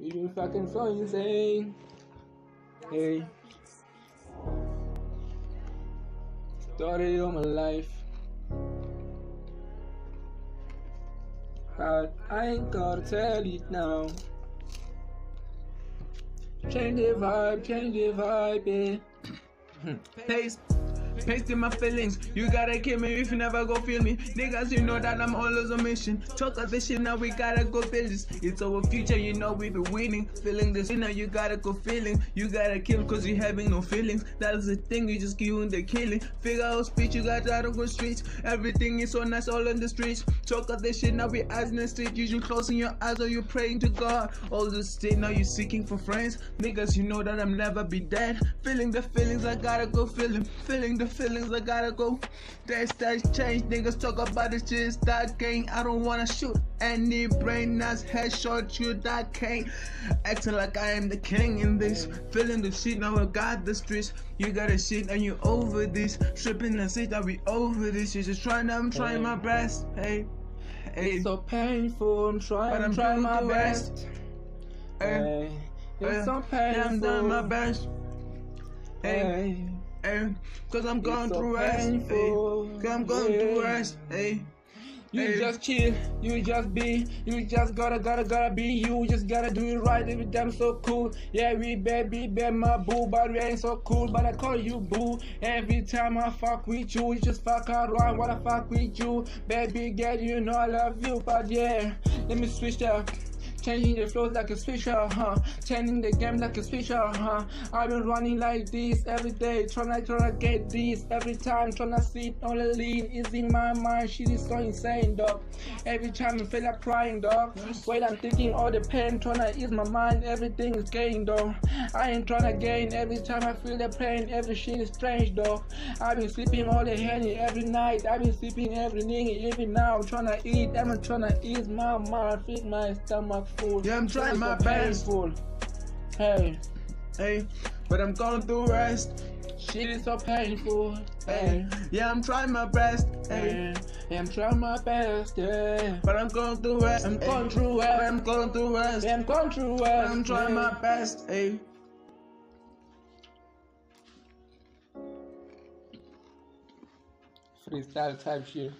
You been fucking so insane. Hey. Story of my life. But I ain't gotta tell it now. Change the vibe, change the vibe, yeah. Pace, pace in my feelings. You gotta kill me if you never go feel me. Niggas, you know that I'm always on mission. Talk of this shit, now we gotta go build this. It's our future, you know we be winning. Feeling this, now you gotta go feeling. You gotta kill cause you having no feelings. That's the thing, you just killing the killing. Figure out speech, you gotta out of the streets. Everything is so nice all in the streets. Talk of this shit, now we eyes in the street. You just closing your eyes or you praying to God. All this shit, now you seeking for friends. Niggas, you know that I'm never be dead. Feeling the feelings, I gotta go feeling. Feeling the feelings, I gotta go. That's that change. Niggas talk about this shit, start gang. I don't wanna shoot any brain nuts, headshot you that can't. Acting like I am the king in this. Feeling the shit, now I got the streets. You got a shit and you over this. Stripping the shit, that we over this. You just trying, I'm trying my best. Hey, hey. It's so painful, I'm trying, But I'm trying my the best. Hey, Hey. hey. It's so Yeah, I'm doing my best. Hey, Hey. Hey. Cause I'm going so through rest. Hey. painful. Cause I'm going through rest. Hey. You Hey. just chill, you just be, you just gotta, gotta, gotta be you. Just gotta do it right every time, so cool. Yeah, we baby, be my boo, but we ain't so cool. But I call you boo every time I fuck with you. You just fuck around, wanna fuck with you, baby girl. You know I love you, but yeah, let me switch up. Changing the flows like a switcher, huh? Changing the game like a switcher, huh? I've been running like this every day, tryna tryna get this every time, tryna sit on the lean. is in my mind, shit is so insane, dog. Every time I feel like crying, dog. Wait, I'm thinking all the pain, tryna ease my mind, everything is gain, dog. I ain't tryna gain every time I feel the pain, every shit is strange, dog. I've been sleeping all the henny every night, I've been sleeping every nigga, even now. I'm tryna eat, I'm tryna ease my mind, feed my stomach full. Yeah, I'm trying my best. painful. Hey, Hey. But I'm going through rest. shit is so painful. Hey. Yeah, I'm trying my best. Hey. yeah, I'm trying my best. Yeah, But I'm going through rest. I'm going through it. I'm going through rest. I'm going through. But I'm trying my best. Hey. freestyle type shit.